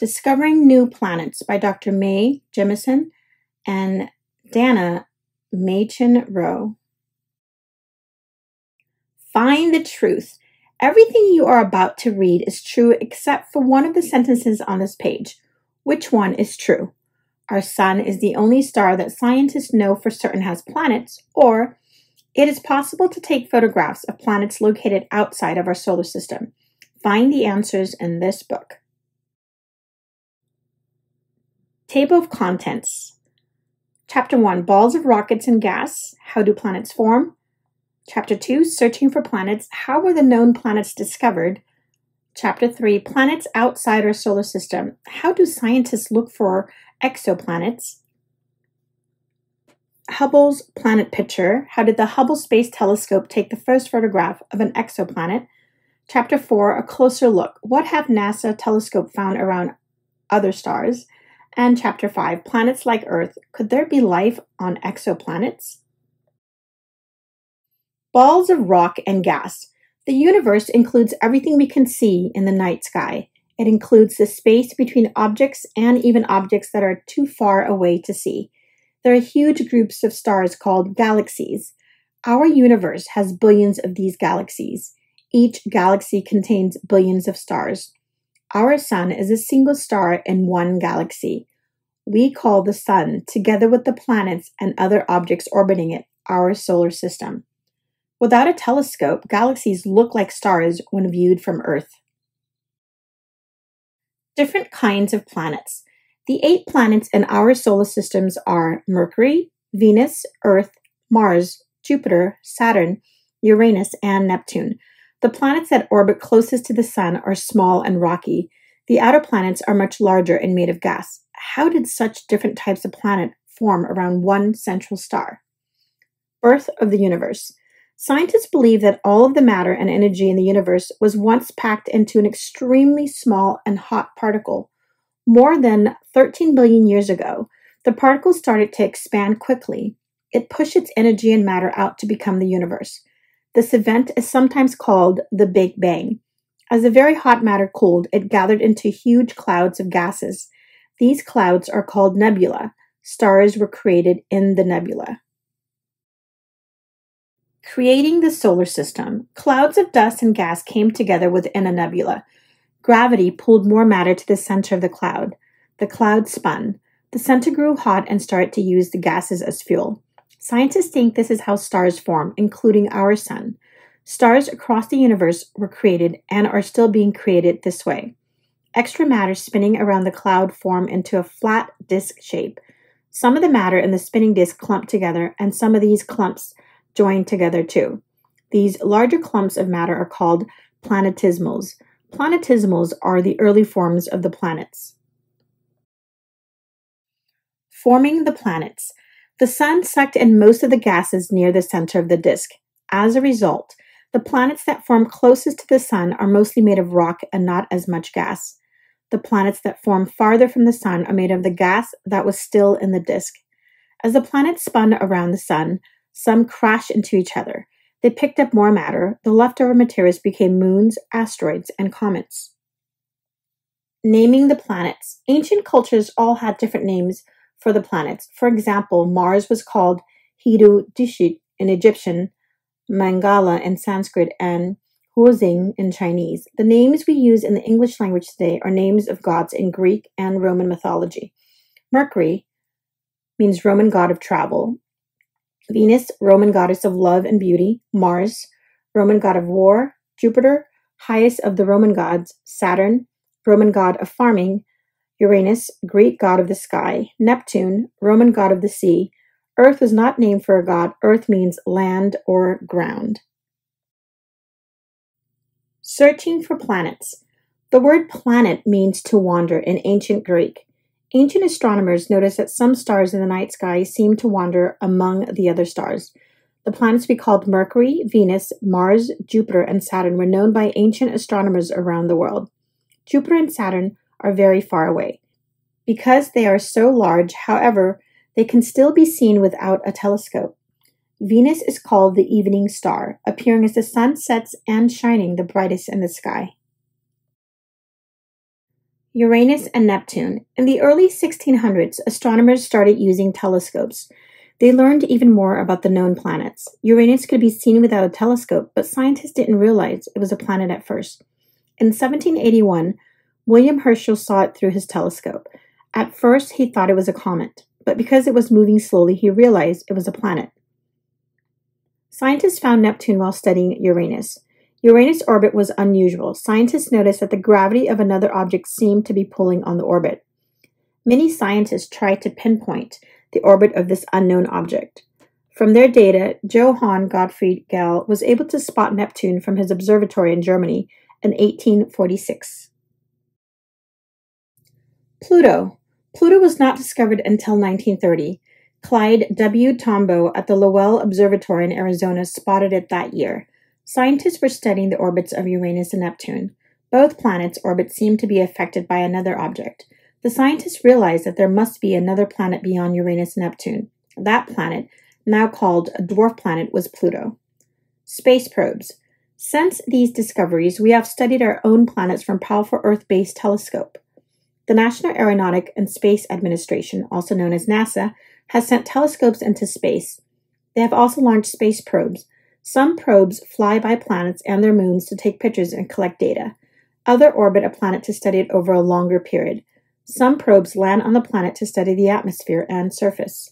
Discovering New Planets by Dr. Mae Jemison and Dana Meachen Rau. Find the truth. Everything you are about to read is true except for one of the sentences on this page. Which one is true? Our sun is the only star that scientists know for certain has planets, or it is possible to take photographs of planets located outside of our solar system. Find the answers in this book. Table of Contents Chapter 1 Balls of Rockets and Gas How do planets form? Chapter 2 Searching for Planets How were the known planets discovered? Chapter 3 Planets outside our solar system How do scientists look for exoplanets? Hubble's planet picture. How did the Hubble Space Telescope take the first photograph of an exoplanet? Chapter 4 A closer look. What have NASA telescope found around other stars? And chapter 5 Planets like Earth. Could there be life on exoplanets? Balls of rock and gas. The universe includes everything we can see in the night sky. It includes the space between objects and even objects that are too far away to see. There are huge groups of stars called galaxies. Our universe has billions of these galaxies. Each galaxy contains billions of stars. Our sun is a single star in one galaxy. We call the sun, together with the planets and other objects orbiting it, our solar system. Without a telescope, galaxies look like stars when viewed from Earth. Different kinds of planets. The eight planets in our solar systems are Mercury, Venus, Earth, Mars, Jupiter, Saturn, Uranus, and Neptune. The planets that orbit closest to the Sun are small and rocky. The outer planets are much larger and made of gas. How did such different types of planet form around one central star? Birth of the universe. Scientists believe that all of the matter and energy in the universe was once packed into an extremely small and hot particle more than 13 billion years ago, the particle started to expand quickly. It pushed its energy and matter out to become the universe. This event is sometimes called the Big Bang. As the very hot matter cooled, it gathered into huge clouds of gases. These clouds are called nebula. Stars were created in the nebula. Creating the solar system, clouds of dust and gas came together within a nebula. Gravity pulled more matter to the center of the cloud. The cloud spun. The center grew hot and started to use the gases as fuel. Scientists think this is how stars form, including our sun. Stars across the universe were created and are still being created this way. Extra matter spinning around the cloud form into a flat disk shape. Some of the matter in the spinning disk clump together, and some of these clumps join together too. These larger clumps of matter are called planetesimals. Planetesimals are the early forms of the planets. Forming the planets. The sun sucked in most of the gases near the center of the disk. As a result, the planets that form closest to the sun are mostly made of rock and not as much gas. The planets that form farther from the sun are made of the gas that was still in the disk. As the planets spun around the sun, some crashed into each other. They picked up more matter. The leftover materials became moons, asteroids, and comets. Naming the planets. Ancient cultures all had different names for the planets. For example, Mars was called Hiru Dishit in Egyptian, Mangala in Sanskrit, and Huoxing in Chinese. The names we use in the English language today are names of gods in Greek and Roman mythology. Mercury means Roman god of travel. Venus, Roman goddess of love and beauty, Mars, Roman god of war, Jupiter, highest of the Roman gods, Saturn, Roman god of farming, Uranus, Greek god of the sky, Neptune, Roman god of the sea. Earth was not named for a god, earth means land or ground. Searching for planets. The word planet means to wander in ancient Greek. Ancient astronomers noticed that some stars in the night sky seemed to wander among the other stars. The planets we called Mercury, Venus, Mars, Jupiter, and Saturn were known by ancient astronomers around the world. Jupiter and Saturn are very far away. Because they are so large, however, they can still be seen without a telescope. Venus is called the evening star, appearing as the sun sets and shining the brightest in the sky. Uranus and Neptune. In the early 1600s, astronomers started using telescopes. They learned even more about the known planets. Uranus could be seen without a telescope, but scientists didn't realize it was a planet at first. In 1781, William Herschel saw it through his telescope. At first, he thought it was a comet, but because it was moving slowly, he realized it was a planet. Scientists found Neptune while studying Uranus. Uranus' orbit was unusual. Scientists noticed that the gravity of another object seemed to be pulling on the orbit. Many scientists tried to pinpoint the orbit of this unknown object. From their data, Johann Gottfried Galle was able to spot Neptune from his observatory in Germany in 1846. Pluto. Pluto was not discovered until 1930. Clyde W. Tombaugh at the Lowell Observatory in Arizona spotted it that year. Scientists were studying the orbits of Uranus and Neptune. Both planets' orbits seemed to be affected by another object. The scientists realized that there must be another planet beyond Uranus and Neptune. That planet, now called a dwarf planet, was Pluto. Space probes. Since these discoveries, we have studied our own planets from powerful Earth based telescope. The National Aeronautic and Space Administration, also known as NASA, has sent telescopes into space. They have also launched space probes, some probes fly by planets and their moons to take pictures and collect data. Other orbit a planet to study it over a longer period. Some probes land on the planet to study the atmosphere and surface.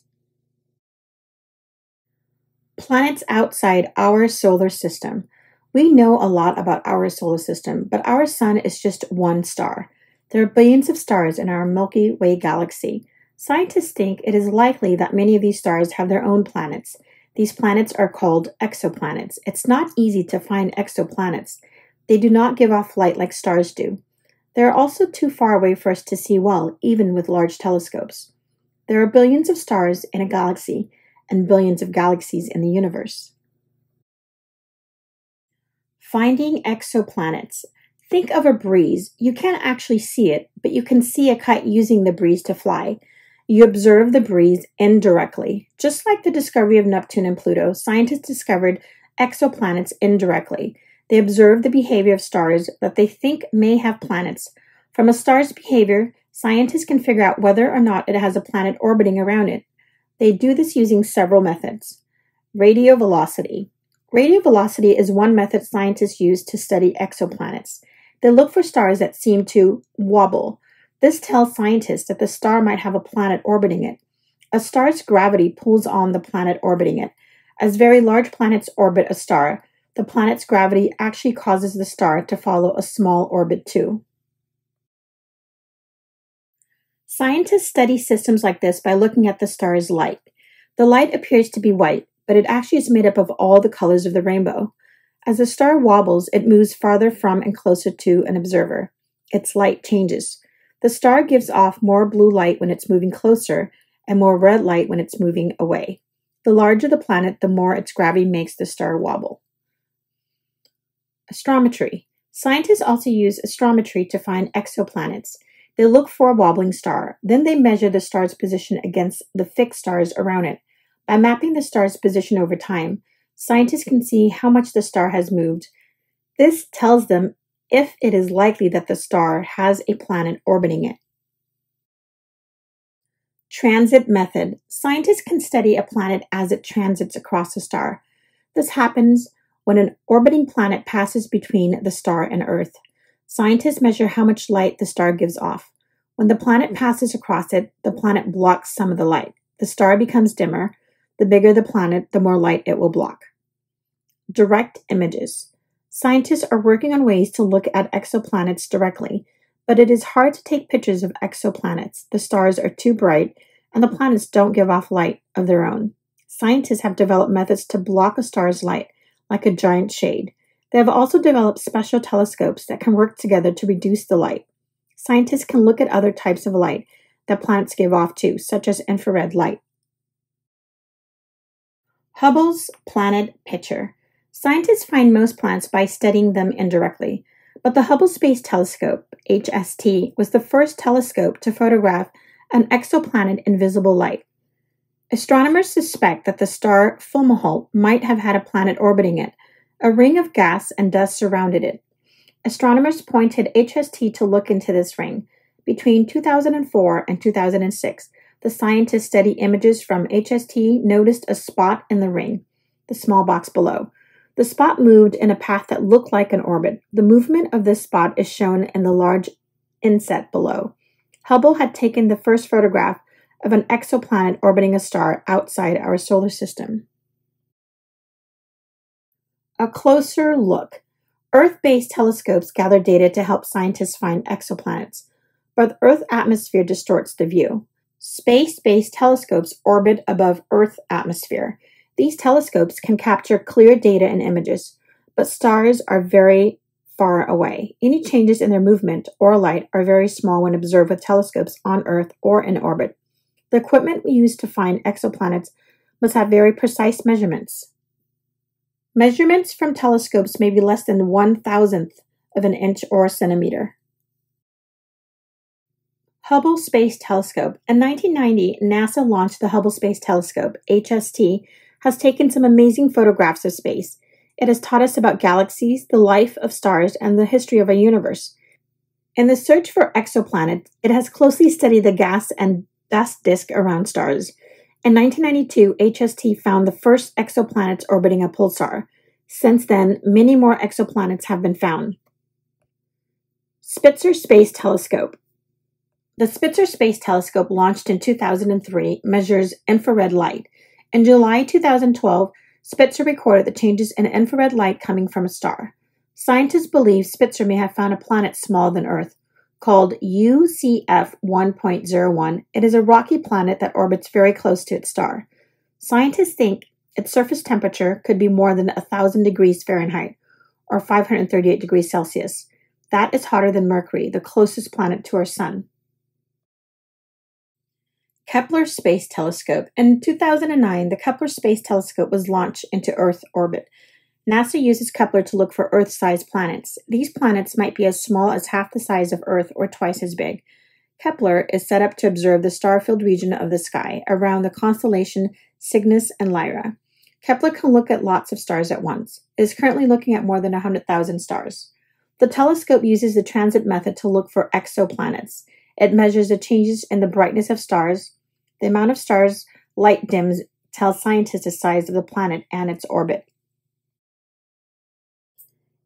Planets outside our solar system. We know a lot about our solar system, but our sun is just one star. There are billions of stars in our Milky Way galaxy. Scientists think it is likely that many of these stars have their own planets. These planets are called exoplanets. It's not easy to find exoplanets. They do not give off light like stars do. They are also too far away for us to see well, even with large telescopes. There are billions of stars in a galaxy and billions of galaxies in the universe. Finding exoplanets. Think of a breeze. You can't actually see it, but you can see a kite using the breeze to fly. You observe the breeze indirectly. Just like the discovery of Neptune and Pluto, scientists discovered exoplanets indirectly. They observe the behavior of stars that they think may have planets. From a star's behavior, scientists can figure out whether or not it has a planet orbiting around it. They do this using several methods. Radial velocity. Radial velocity is one method scientists use to study exoplanets. They look for stars that seem to wobble, this tells scientists that the star might have a planet orbiting it. A star's gravity pulls on the planet orbiting it. As very large planets orbit a star, the planet's gravity actually causes the star to follow a small orbit too. Scientists study systems like this by looking at the star's light. The light appears to be white, but it actually is made up of all the colors of the rainbow. As a star wobbles, it moves farther from and closer to an observer. Its light changes. The star gives off more blue light when it's moving closer and more red light when it's moving away. The larger the planet, the more its gravity makes the star wobble. Astrometry. Scientists also use astrometry to find exoplanets. They look for a wobbling star. Then they measure the star's position against the fixed stars around it. By mapping the star's position over time, scientists can see how much the star has moved. This tells them if it is likely that the star has a planet orbiting it. Transit method. Scientists can study a planet as it transits across a star. This happens when an orbiting planet passes between the star and Earth. Scientists measure how much light the star gives off. When the planet passes across it, the planet blocks some of the light. The star becomes dimmer. The bigger the planet, the more light it will block. Direct images. Scientists are working on ways to look at exoplanets directly, but it is hard to take pictures of exoplanets. The stars are too bright, and the planets don't give off light of their own. Scientists have developed methods to block a star's light, like a giant shade. They have also developed special telescopes that can work together to reduce the light. Scientists can look at other types of light that planets give off too, such as infrared light. Hubble's Planet Picture Scientists find most plants by studying them indirectly, but the Hubble Space Telescope, HST, was the first telescope to photograph an exoplanet in visible light. Astronomers suspect that the star Fomalhaut might have had a planet orbiting it. A ring of gas and dust surrounded it. Astronomers pointed HST to look into this ring. Between 2004 and 2006, the scientists studied images from HST noticed a spot in the ring, the small box below. The spot moved in a path that looked like an orbit. The movement of this spot is shown in the large inset below. Hubble had taken the first photograph of an exoplanet orbiting a star outside our solar system. A closer look. Earth based telescopes gather data to help scientists find exoplanets, but the Earth atmosphere distorts the view. Space based telescopes orbit above Earth's atmosphere. These telescopes can capture clear data and images, but stars are very far away. Any changes in their movement or light are very small when observed with telescopes on Earth or in orbit. The equipment we use to find exoplanets must have very precise measurements. Measurements from telescopes may be less than one thousandth of an inch or a centimeter. Hubble Space Telescope. In 1990, NASA launched the Hubble Space Telescope, HST, has taken some amazing photographs of space. It has taught us about galaxies, the life of stars, and the history of our universe. In the search for exoplanets, it has closely studied the gas and dust disk around stars. In 1992, HST found the first exoplanets orbiting a pulsar. Since then, many more exoplanets have been found. Spitzer Space Telescope. The Spitzer Space Telescope, launched in 2003, measures infrared light. In July 2012, Spitzer recorded the changes in infrared light coming from a star. Scientists believe Spitzer may have found a planet smaller than Earth, called UCF 1.01. It is a rocky planet that orbits very close to its star. Scientists think its surface temperature could be more than 1,000 degrees Fahrenheit, or 538 degrees Celsius. That is hotter than Mercury, the closest planet to our Sun. Kepler Space Telescope. In 2009, the Kepler Space Telescope was launched into Earth orbit. NASA uses Kepler to look for Earth sized planets. These planets might be as small as half the size of Earth or twice as big. Kepler is set up to observe the star filled region of the sky around the constellation Cygnus and Lyra. Kepler can look at lots of stars at once. It is currently looking at more than 100,000 stars. The telescope uses the transit method to look for exoplanets. It measures the changes in the brightness of stars, the amount of stars light dims tells scientists the size of the planet and its orbit.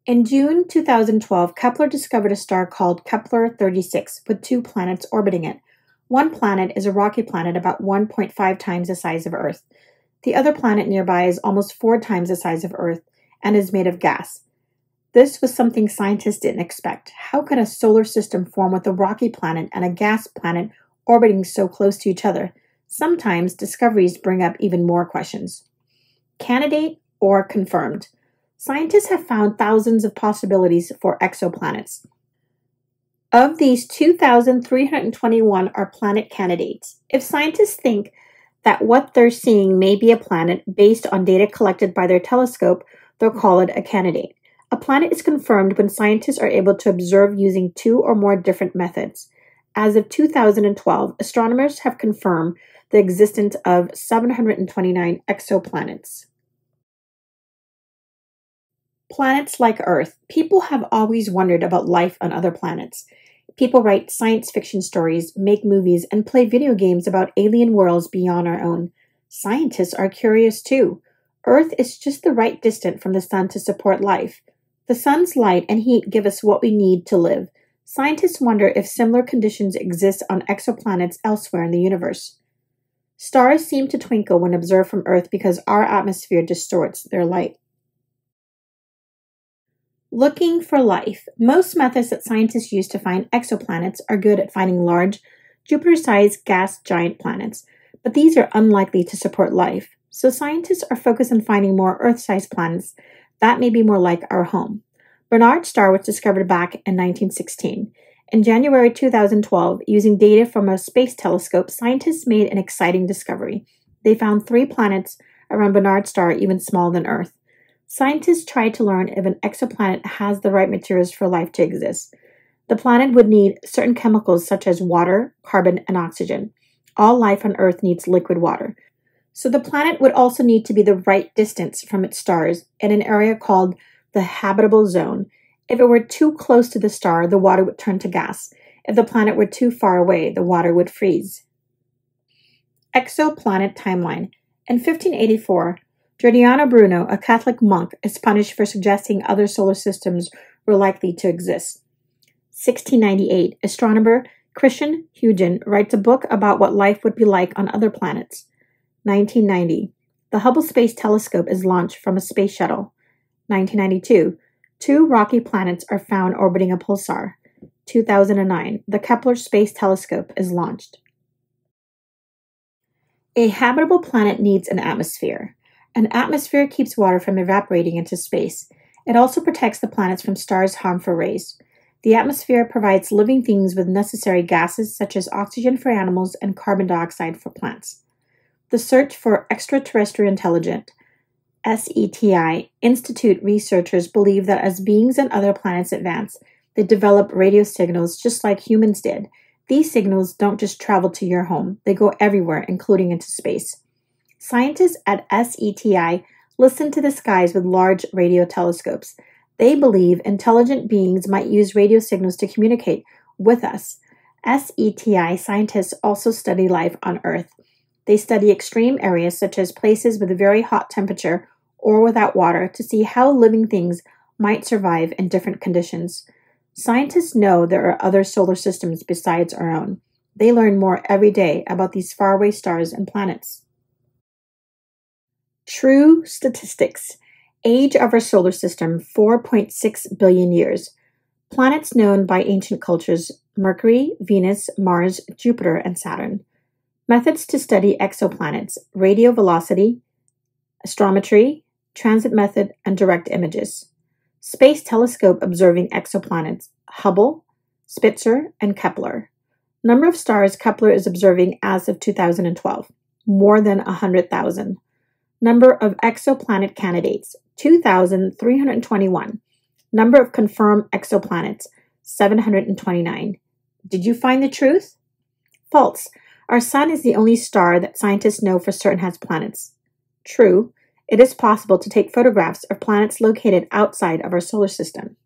In June 2012, Kepler discovered a star called Kepler 36 with two planets orbiting it. One planet is a rocky planet about 1.5 times the size of Earth. The other planet nearby is almost four times the size of Earth and is made of gas. This was something scientists didn't expect. How could a solar system form with a rocky planet and a gas planet orbiting so close to each other? Sometimes discoveries bring up even more questions. Candidate or confirmed. Scientists have found thousands of possibilities for exoplanets. Of these, 2,321 are planet candidates. If scientists think that what they're seeing may be a planet based on data collected by their telescope, they'll call it a candidate. A planet is confirmed when scientists are able to observe using two or more different methods. As of 2012, astronomers have confirmed the existence of 729 exoplanets. Planets like Earth. People have always wondered about life on other planets. People write science fiction stories, make movies, and play video games about alien worlds beyond our own. Scientists are curious too. Earth is just the right distance from the sun to support life. The sun's light and heat give us what we need to live. Scientists wonder if similar conditions exist on exoplanets elsewhere in the universe. Stars seem to twinkle when observed from Earth because our atmosphere distorts their light. Looking for life. Most methods that scientists use to find exoplanets are good at finding large, Jupiter sized gas giant planets, but these are unlikely to support life. So scientists are focused on finding more Earth sized planets that may be more like our home. Barnard star was discovered back in 1916. In January 2012, using data from a space telescope, scientists made an exciting discovery. They found three planets around Barnard star even smaller than Earth. Scientists tried to learn if an exoplanet has the right materials for life to exist. The planet would need certain chemicals such as water, carbon, and oxygen. All life on Earth needs liquid water. So the planet would also need to be the right distance from its stars in an area called the habitable zone if it were too close to the star, the water would turn to gas. If the planet were too far away, the water would freeze. Exoplanet Timeline In 1584, Giordano Bruno, a Catholic monk, is punished for suggesting other solar systems were likely to exist. 1698, astronomer Christian Huygens writes a book about what life would be like on other planets. 1990, the Hubble Space Telescope is launched from a space shuttle. 1992, two rocky planets are found orbiting a pulsar. 2009, the Kepler Space Telescope is launched. A habitable planet needs an atmosphere. An atmosphere keeps water from evaporating into space. It also protects the planets from stars' harmful rays. The atmosphere provides living things with necessary gases such as oxygen for animals and carbon dioxide for plants. The search for extraterrestrial intelligent SETI Institute researchers believe that as beings on other planets advance, they develop radio signals just like humans did. These signals don't just travel to your home, they go everywhere, including into space. Scientists at SETI listen to the skies with large radio telescopes. They believe intelligent beings might use radio signals to communicate with us. SETI scientists also study life on Earth. They study extreme areas such as places with a very hot temperature or without water to see how living things might survive in different conditions. Scientists know there are other solar systems besides our own. They learn more every day about these faraway stars and planets. True statistics. Age of our solar system 4.6 billion years. Planets known by ancient cultures Mercury, Venus, Mars, Jupiter, and Saturn. Methods to study exoplanets radial velocity, astrometry, transit method, and direct images. Space telescope observing exoplanets Hubble, Spitzer, and Kepler. Number of stars Kepler is observing as of 2012 more than 100,000. Number of exoplanet candidates 2,321. Number of confirmed exoplanets 729. Did you find the truth? False. Our sun is the only star that scientists know for certain has planets. True. It is possible to take photographs of planets located outside of our solar system.